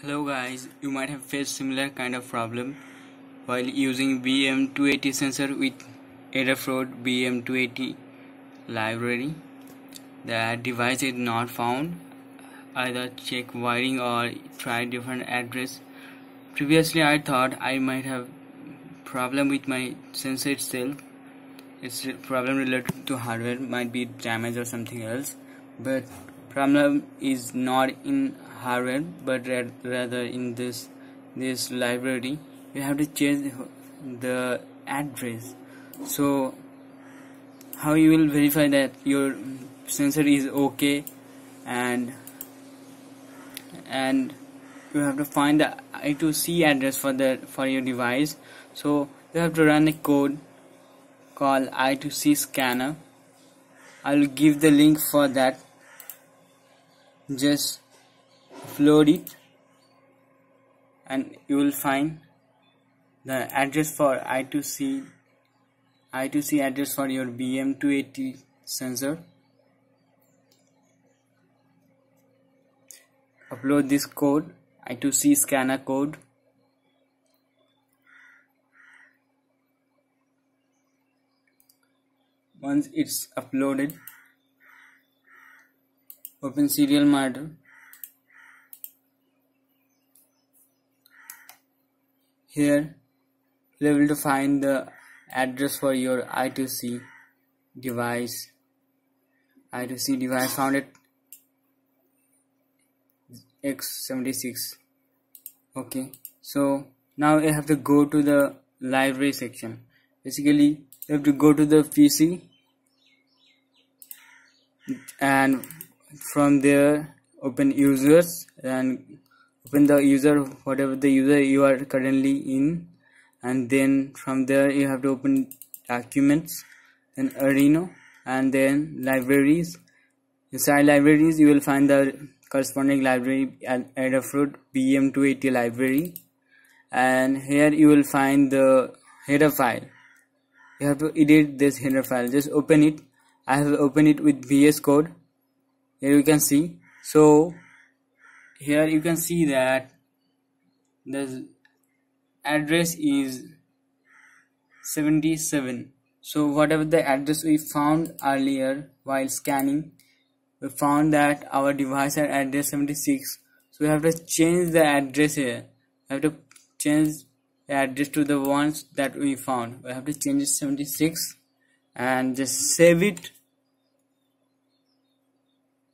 Hello guys, you might have faced similar kind of problem while using BMP280 sensor with Adafruit BMP280 library. The device is not found. Either check wiring or try different address. Previously I thought I might have problem with my sensor itself. It's problem related to hardware, might be damage or something else. But problem is not in hardware but rather in this this library you have to change the address. So how you will verify that your sensor is okay and and you have to find the I2C address for the for your device. So you have to run a code called I2C scanner. I'll give the link for that. Just upload it and you will find the address for I2C I2C address for your BMP280 sensor. Upload this code I2C scanner code. Once it's uploaded open serial monitor Here you will to find the address for your I2C device. I2C device found at X76. Okay, so now you have to go to the library section. Basically, you have to go to the PC and from there open users and open the user whatever the user you are currently in and then from there you have to open documents then Arduino and then libraries. Inside libraries you will find the corresponding library at Adafruit BMP280 library. And here you will find the header file. You have to edit this header file. Just open it. I have opened it with VS Code. Here you can see. So here you can see that the address is 77 so whatever the address we found earlier while scanning we found that our device had address 76 so we have to change the address here. We have to change the address to the ones that we found. We have to change it 76 and just save it.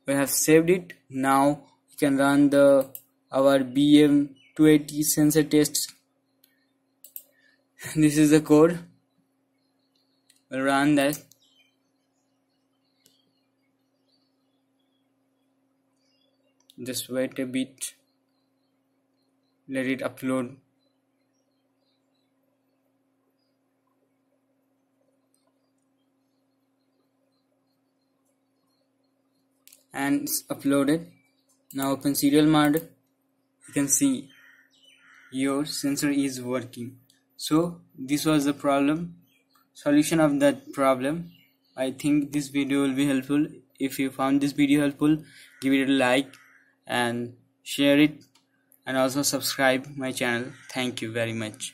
We have saved it. Now can run the our BMP280 sensor test. This is the code. We'll run that. Just wait a bit. Let it upload. And it's uploaded now open serial mode. You can see your sensor is working. So this was the problem solution of that problem. I think this video will be helpful. If you found this video helpful give it a like and share it. And also subscribe my channel. Thank you very much